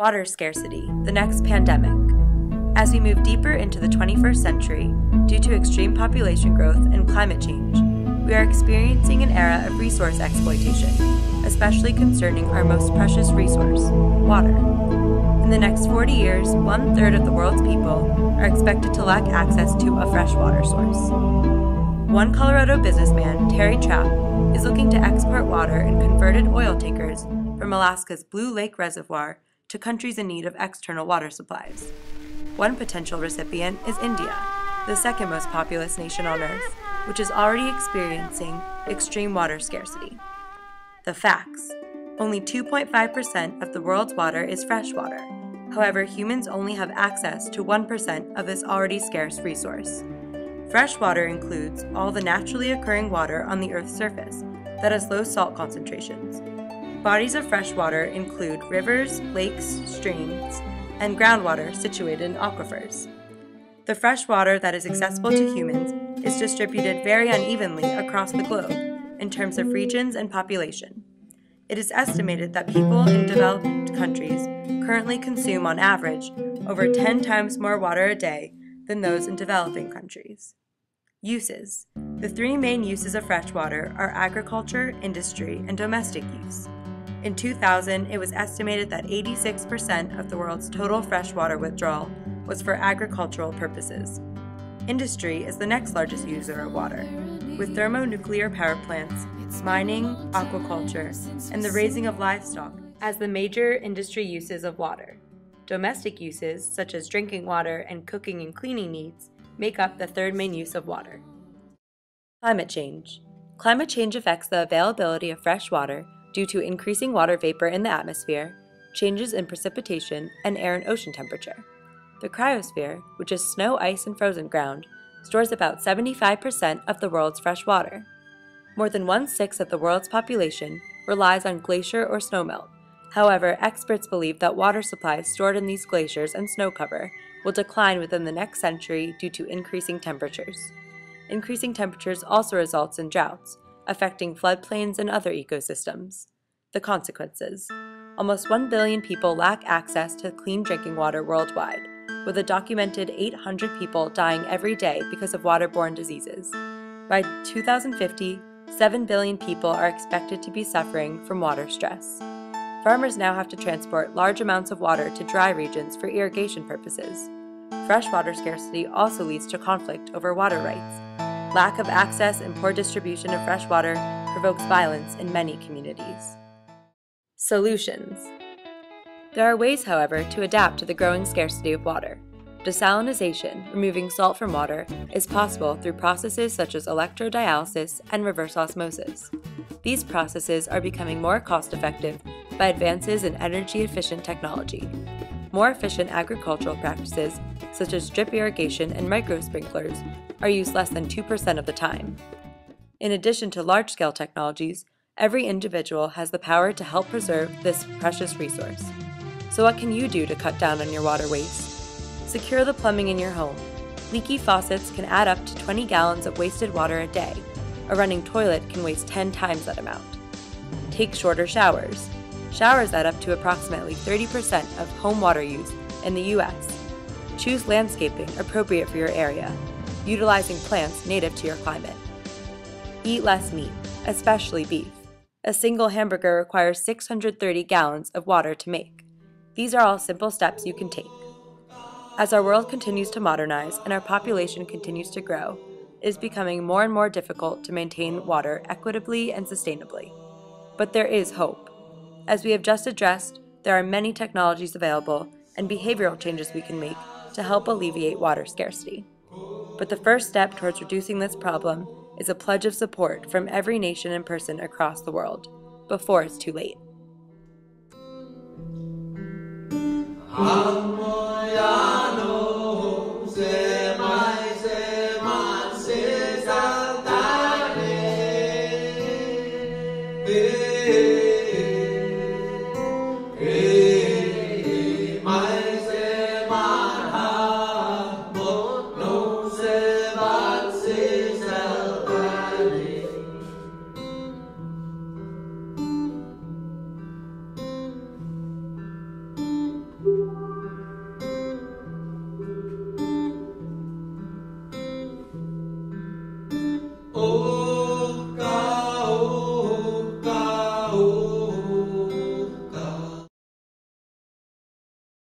Water scarcity, the next pandemic. As we move deeper into the 21st century, due to extreme population growth and climate change, we are experiencing an era of resource exploitation, especially concerning our most precious resource, water. In the next 40 years, one third of the world's people are expected to lack access to a freshwater source. One Colorado businessman, Terry Trapp, is looking to export water in converted oil tankers from Alaska's Blue Lake Reservoir to countries in need of external water supplies. One potential recipient is India, the second most populous nation on Earth, which is already experiencing extreme water scarcity. The facts only 2.5% of the world's water is fresh water. However, humans only have access to 1% of this already scarce resource. Fresh water includes all the naturally occurring water on the Earth's surface that has low salt concentrations, Bodies of fresh water include rivers, lakes, streams, and groundwater situated in aquifers. The fresh water that is accessible to humans is distributed very unevenly across the globe in terms of regions and population. It is estimated that people in developed countries currently consume, on average, over 10 times more water a day than those in developing countries. Uses The three main uses of fresh water are agriculture, industry, and domestic use. In 2000, it was estimated that 86% of the world's total freshwater withdrawal was for agricultural purposes. Industry is the next largest user of water, with thermonuclear power plants, mining, aquaculture, and the raising of livestock as the major industry uses of water. Domestic uses, such as drinking water and cooking and cleaning needs, make up the third main use of water. Climate change. Climate change affects the availability of fresh water due to increasing water vapor in the atmosphere, changes in precipitation, and air and ocean temperature. The cryosphere, which is snow, ice, and frozen ground, stores about 75% of the world's fresh water. More than one sixth of the world's population relies on glacier or snowmelt. However, experts believe that water supplies stored in these glaciers and snow cover will decline within the next century due to increasing temperatures. Increasing temperatures also results in droughts, affecting floodplains and other ecosystems. The consequences almost 1 billion people lack access to clean drinking water worldwide, with a documented 800 people dying every day because of waterborne diseases. By 2050, 7 billion people are expected to be suffering from water stress. Farmers now have to transport large amounts of water to dry regions for irrigation purposes. Freshwater scarcity also leads to conflict over water rights, Lack of access and poor distribution of fresh water provokes violence in many communities. Solutions There are ways, however, to adapt to the growing scarcity of water. Desalination, removing salt from water, is possible through processes such as electrodialysis and reverse osmosis. These processes are becoming more cost effective by advances in energy efficient technology. More efficient agricultural practices, such as drip irrigation and micro sprinklers, are used less than 2% of the time. In addition to large scale technologies, every individual has the power to help preserve this precious resource. So, what can you do to cut down on your water waste? Secure the plumbing in your home. Leaky faucets can add up to 20 gallons of wasted water a day. A running toilet can waste 10 times that amount. Take shorter showers. Showers add up to approximately 30% of home water use in the US. Choose landscaping appropriate for your area utilizing plants native to your climate. Eat less meat, especially beef. A single hamburger requires 630 gallons of water to make. These are all simple steps you can take. As our world continues to modernize and our population continues to grow, it is becoming more and more difficult to maintain water equitably and sustainably. But there is hope. As we have just addressed, there are many technologies available and behavioral changes we can make to help alleviate water scarcity. But the first step towards reducing this problem is a pledge of support from every nation and person across the world before it's too late.